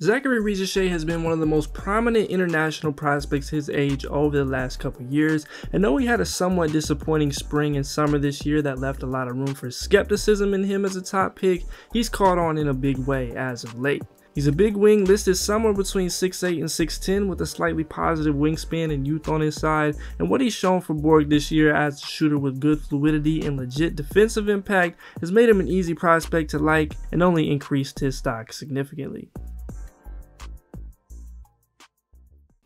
Zaccharie Risacher has been one of the most prominent international prospects his age over the last couple years, and though he had a somewhat disappointing spring and summer this year that left a lot of room for skepticism in him as a top pick, he's caught on in a big way as of late. He's a big wing listed somewhere between 6'8 and 6'10 with a slightly positive wingspan and youth on his side, and what he's shown for Bourg this year as a shooter with good fluidity and legit defensive impact has made him an easy prospect to like and only increased his stock significantly.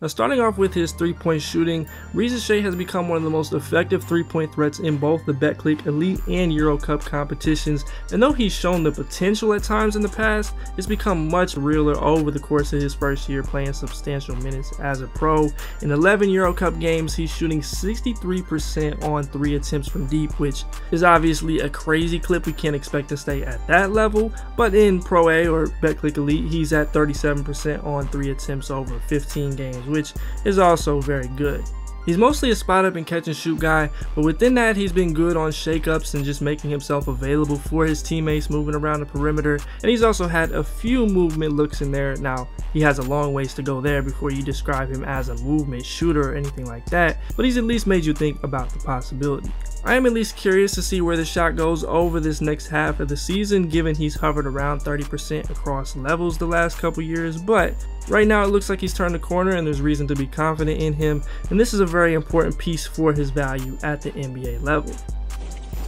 Now starting off with his three-point shooting, Risacher has become one of the most effective three-point threats in both the Betclic Elite and Euro Cup competitions, and though he's shown the potential at times in the past, it's become much realer over the course of his first year playing substantial minutes as a pro. In 11 Euro Cup games, he's shooting 63% on three attempts from deep, which is obviously a crazy clip. We can't expect to stay at that level, but in Pro A or Betclic Elite, he's at 37% on three attempts over 15 games which is also very good. He's mostly a spot up and catch and shoot guy, but within that he's been good on shakeups and just making himself available for his teammates moving around the perimeter, and he's also had a few movement looks in there. Now, he has a long ways to go there before you describe him as a movement shooter or anything like that, but he's at least made you think about the possibility. I am at least curious to see where the shot goes over this next half of the season given he's hovered around 30% across levels the last couple years, but right now it looks like he's turned the corner and there's reason to be confident in him, and this is a very important piece for his value at the NBA level.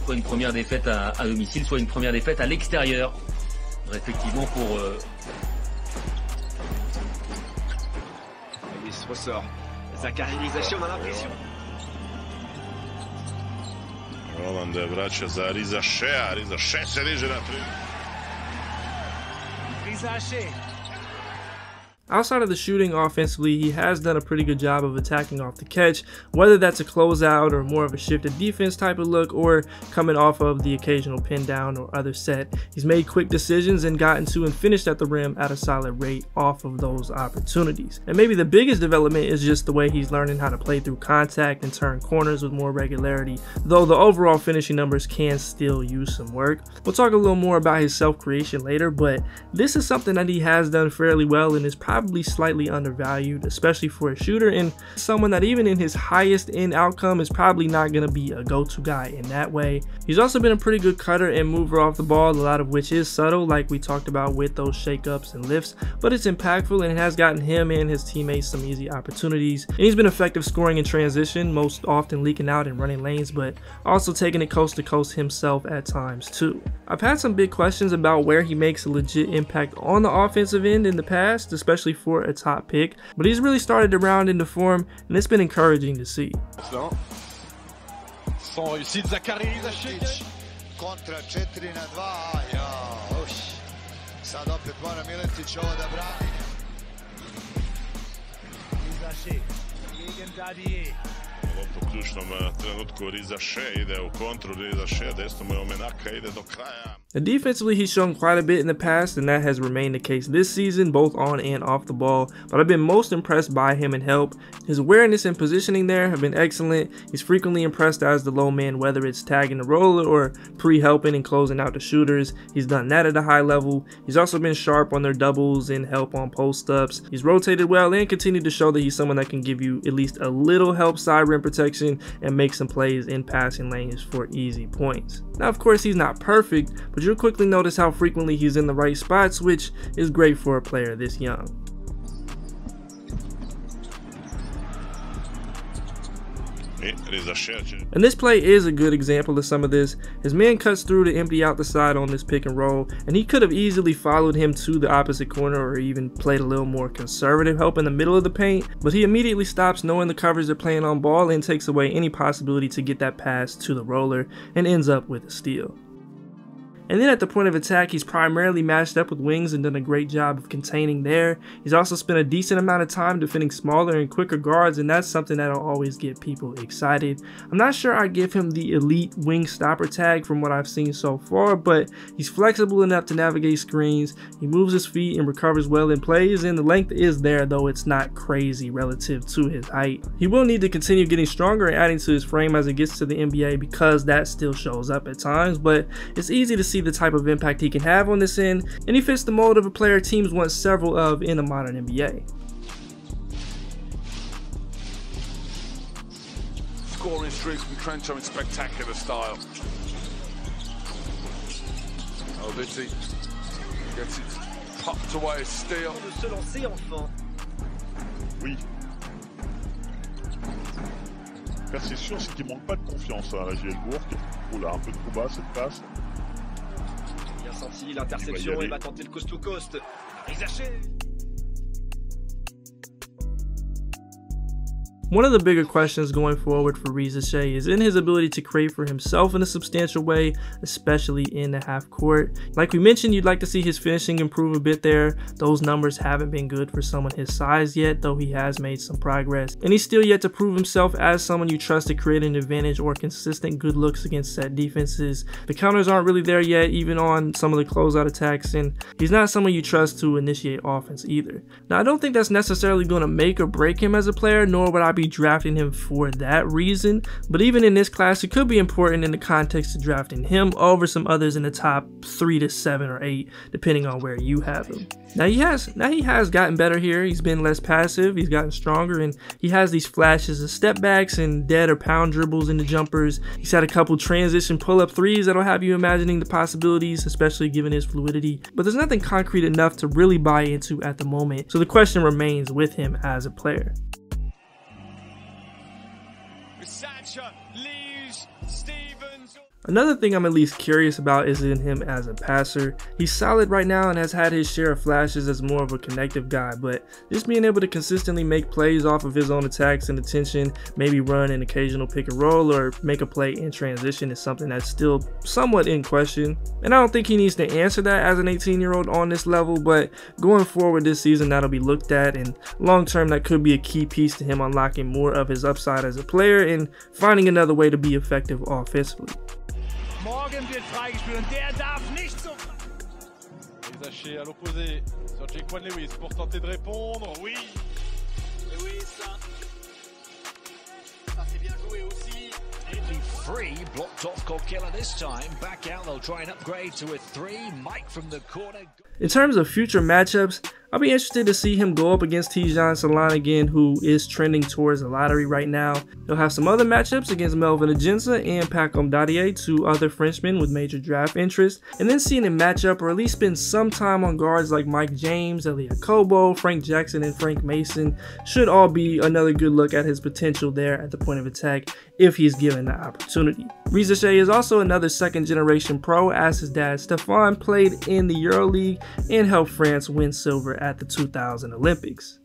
Soit une première défaite à, à domicile, soit une première défaite à l'extérieur. Effectivement pour... Euh... se ressort. Zaccharie on a l'impression. Roland vraća za Riza Šea, Riza Še se diže na tri. Riza Še Outside of the shooting offensively, he has done a pretty good job of attacking off the catch, whether that's a closeout or more of a shifted defense type of look or coming off of the occasional pin down or other set. He's made quick decisions and gotten to and finished at the rim at a solid rate off of those opportunities. And maybe the biggest development is just the way he's learning how to play through contact and turn corners with more regularity, though the overall finishing numbers can still use some work. We'll talk a little more about his self-creation later, but this is something that he has done fairly well and is probably probably slightly undervalued, especially for a shooter and someone that even in his highest end outcome is probably not going to be a go-to guy in that way. He's also been a pretty good cutter and mover off the ball, a lot of which is subtle like we talked about with those shakeups and lifts, but it's impactful and it has gotten him and his teammates some easy opportunities. And he's been effective scoring in transition, most often leaking out and running lanes, but also taking it coast to coast himself at times too. I've had some big questions about where he makes a legit impact on the offensive end in the past, especially especially for a top pick. But he's really started to round into form, and it's been encouraging to see. Sans réussite, Zachary Kontra 4 na 2, ja, uš. Sad opet mora Miletić ovo da brani. Izaši, gegen Dadije. u ključnom eh, trenutku Riza Še ide u kontru, Riza Še desno mu je Omenaka, ide do kraja. And defensively, he's shown quite a bit in the past, and that has remained the case this season, both on and off the ball. But I've been most impressed by him in help. His awareness and positioning there have been excellent. He's frequently impressed as the low man, whether it's tagging the roller or pre-helping and closing out the shooters. He's done that at a high level. He's also been sharp on their doubles and help on post-ups. He's rotated well and continued to show that he's someone that can give you at least a little help side rim protection and make some plays in passing lanes for easy points. Now, of course, he's not perfect, but you'll quickly notice how frequently he's in the right spots, which is great for a player this young. And this play is a good example of some of this. His man cuts through to empty out the side on this pick and roll, and he could have easily followed him to the opposite corner or even played a little more conservative help in the middle of the paint, but he immediately stops knowing the covers are playing on ball and takes away any possibility to get that pass to the roller and ends up with a steal. And then at the point of attack, he's primarily matched up with wings and done a great job of containing there. He's also spent a decent amount of time defending smaller and quicker guards, and that's something that'll always get people excited. I'm not sure I give him the elite wing stopper tag from what I've seen so far, but he's flexible enough to navigate screens. He moves his feet and recovers well in plays, and the length is there, though it's not crazy relative to his height. He will need to continue getting stronger and adding to his frame as it gets to the NBA because that still shows up at times, but it's easy to see see the type of impact he can have on this end, and he fits the mold of a player teams want several of in the modern NBA. Scoring streaks from Trento in spectacular style. Oh, Viti gets it popped away, steal. De se lancer enfin. Oui. C'est sûr, c'est qu'il manque pas de confiance à Rajiel Bourg. Oula, un peu trop bas cette passe. Bien senti Il l'interception et va tenter le coast to coast. Rizaché. One of the bigger questions going forward for Risacher is in his ability to create for himself in a substantial way, especially in the half court. Like we mentioned, you'd like to see his finishing improve a bit there. Those numbers haven't been good for someone his size yet, though he has made some progress. And he's still yet to prove himself as someone you trust to create an advantage or consistent good looks against set defenses. The counters aren't really there yet, even on some of the closeout attacks, and he's not someone you trust to initiate offense either. Now, I don't think that's necessarily going to make or break him as a player, nor would I be drafting him for that reason. But even in this class, it could be important in the context of drafting him over some others in the top three to seven or eight, depending on where you have him. Now he has now he has gotten better here. He's been less passive, he's gotten stronger, and he has these flashes of step backs and dead or pound dribbles into jumpers. He's had a couple transition pull-up threes that'll have you imagining the possibilities, especially given his fluidity. But there's nothing concrete enough to really buy into at the moment. So the question remains with him as a player. Sancho leaves Stevens. Another thing I'm at least curious about is in him as a passer. He's solid right now and has had his share of flashes as more of a connective guy, but just being able to consistently make plays off of his own attacks and attention, maybe run an occasional pick and roll or make a play in transition is something that's still somewhat in question. And I don't think he needs to answer that as an 18 year old on this level, but going forward this season that'll be looked at and long term that could be a key piece to him unlocking more of his upside as a player and finding another way to be effective offensively. Morgan wird freigespielt und der darf nicht so. Risacher à l'opposé sur Jaquan Lewis pour tenter de répondre. Oui, Lewis. Ça c'est bien joué aussi. Free, blocked off Kokela this time. Back out, they'll try and upgrade to a three. Mike from the corner. In terms of future matchups, I'll be interested to see him go up against Tidjane Salaün again, who is trending towards the lottery right now. He'll have some other matchups against Melvin Ajinça and Pacôme Dadiet, two other Frenchmen with major draft interest, and then seeing him match up or at least spend some time on guards like Mike James, Elie Okobo, Frank Jackson, and Frank Mason should all be another good look at his potential there at the point of attack if he's given the opportunity. Risacher is also another second generation pro as his dad Stéphane played in the EuroLeague and helped France win silver at the 2000 Olympics.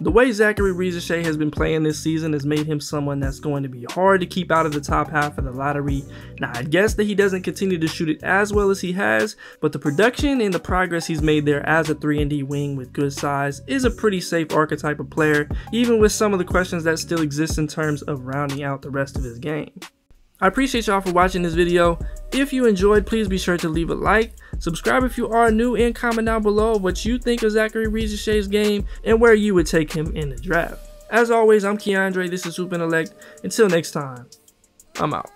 The way Zaccharie Risacher has been playing this season has made him someone that's going to be hard to keep out of the top half of the lottery. Now, I guess that he doesn't continue to shoot it as well as he has, but the production and the progress he's made there as a 3-and-D wing with good size is a pretty safe archetype of player, even with some of the questions that still exist in terms of rounding out the rest of his game. I appreciate y'all for watching this video. If you enjoyed, please be sure to leave a like, subscribe if you are new, and comment down below what you think of Zaccharie Risacher's game and where you would take him in the draft. As always, I'm Keandre, this is Hoop Intellect. Until next time, I'm out.